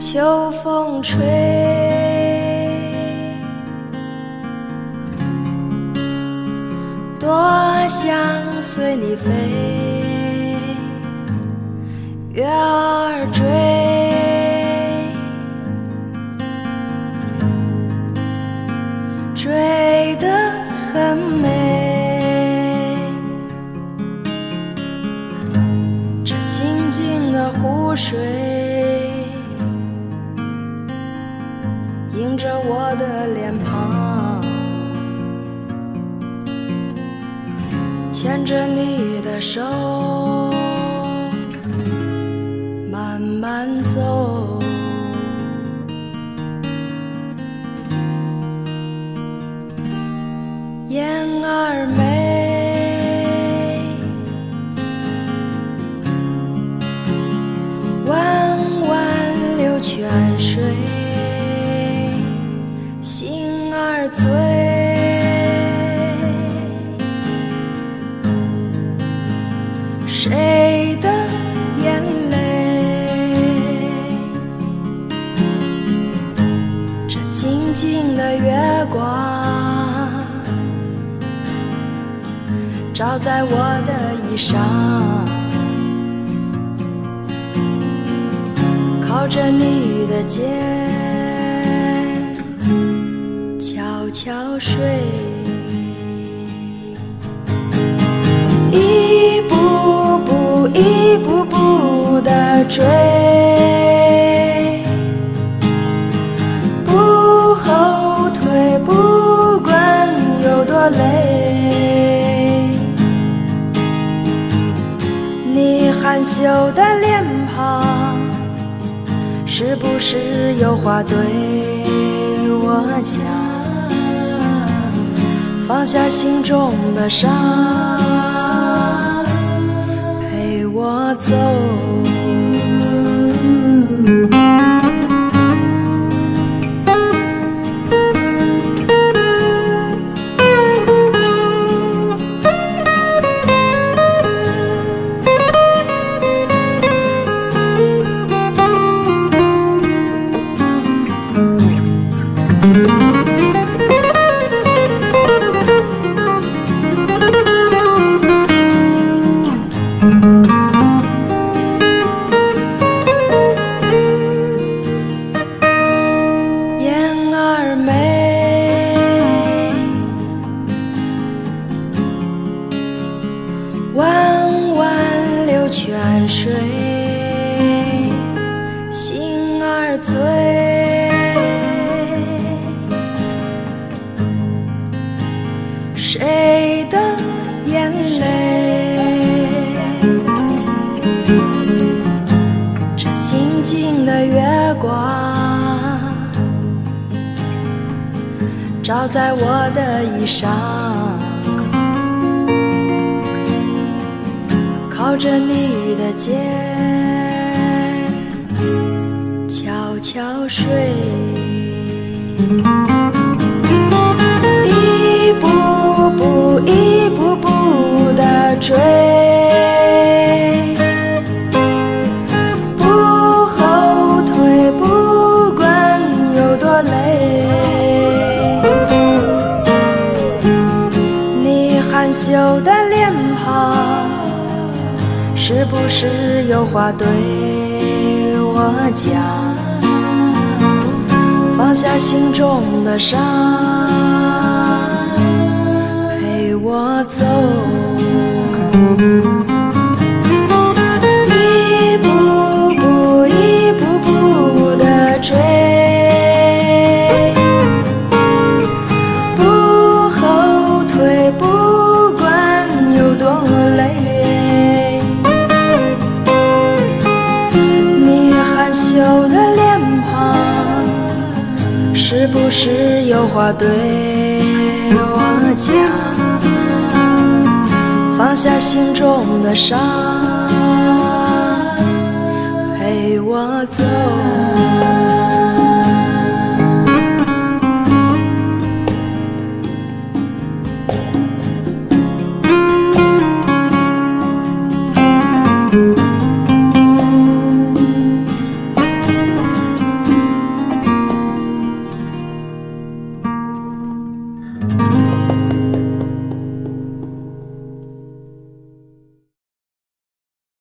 秋风吹，多想随你飞，月儿追，追得很美。这静静的湖水，映着我的脸庞，牵着你的手，慢慢走。儿醉。谁的眼泪？这静静的月光，照在我的衣裳。靠着你的肩，悄悄睡。一步步，一步步的追，不后退，不管有多累。你含羞的脸庞，是不是有话对我讲？放下心中的伤，陪我走。泉水，心儿醉。谁的眼泪？这静静的月光，照在我的衣裳，靠着你的肩，悄悄睡。是不是有话对我讲？放下心中的伤，陪我走。羞的脸庞，是不是有话对我讲？放下心中的伤，陪我走。